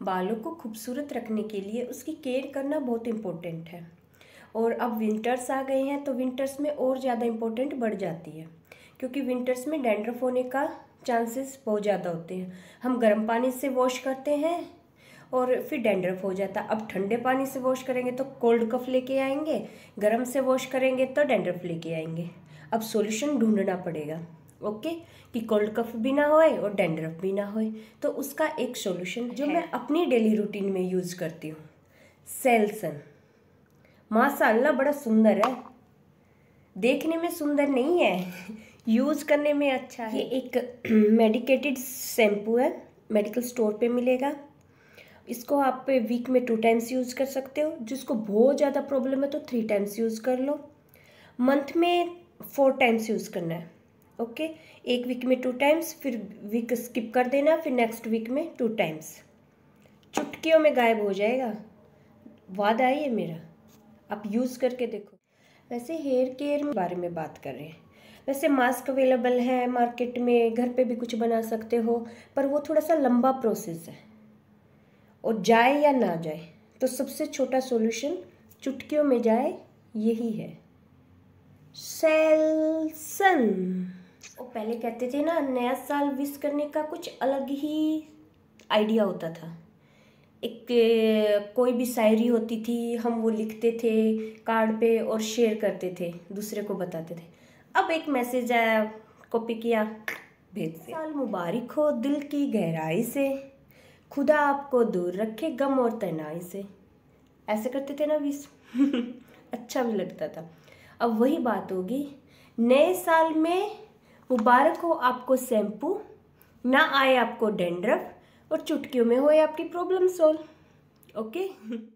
बालों को खूबसूरत रखने के लिए उसकी केयर करना बहुत इम्पोर्टेंट है। और अब विंटर्स आ गए हैं तो विंटर्स में और ज़्यादा इम्पोर्टेंट बढ़ जाती है। क्योंकि विंटर्स में डेंड्रफ होने का चांसेस बहुत ज़्यादा होते हैं। हम गर्म पानी से वॉश करते हैं और फिर डेंड्रफ हो जाता अब ठंडे पानी से वॉश करेंगे तो कोल्ड कफ लेके आएँगे, गर्म से वॉश करेंगे तो डेंड्रफ लेके आएँगे। अब सॉल्यूशन ढूंढना पड़ेगा। ओके? कि कोल्ड कफ भी ना होए और डेंड्रफ भी ना होए। तो उसका एक सॉल्यूशन जो मैं अपनी डेली रूटीन में यूज़ करती हूँ। सेल्सन माशाल्लाह बड़ा सुंदर है। देखने में सुंदर नहीं है। यूज़ करने में अच्छा है। ये एक मेडिकेटेड शैम्पू है। मेडिकल स्टोर पे मिलेगा। इसको आप वीक में टू टाइम्स यूज़ कर सकते हो। जिसको बहुत ज़्यादा प्रॉब्लम है तो थ्री टाइम्स यूज़ कर लो। मंथ में फोर टाइम्स यूज़ करना है। ओके? एक वीक में टू टाइम्स फिर वीक स्किप कर देना, फिर नेक्स्ट वीक में टू टाइम्स चुटकियों में गायब हो जाएगा। वादा है मेरा। आप यूज़ करके देखो। वैसे हेयर केयर के बारे में बात कर रहे हैं। वैसे मास्क अवेलेबल है मार्केट में, घर पे भी कुछ बना सकते हो, पर वो थोड़ा सा लंबा प्रोसेस है। और जाए या ना जाए तो सबसे छोटा सॉल्यूशन चुटकियों में जाए, यही है। सेल्सन वो पहले कहते थे ना, नया साल विश करने का कुछ अलग ही आइडिया होता था। एक, कोई भी शायरी होती थी, हम वो लिखते थे कार्ड पे और शेयर करते थे, दूसरे को बताते थे। अब एक मैसेज आया कॉपी किया, भेज साल मुबारक हो दिल की गहराई से, खुदा आपको दूर रखे गम और तनाई से। ऐसे करते थे ना विश अच्छा भी लगता था। अब वही बात होगी, नए साल में मुबारक हो आपको शैम्पू, ना आए आपको डेंड्रफ और चुटकियों में होए आपकी प्रॉब्लम सॉल्व। ओके?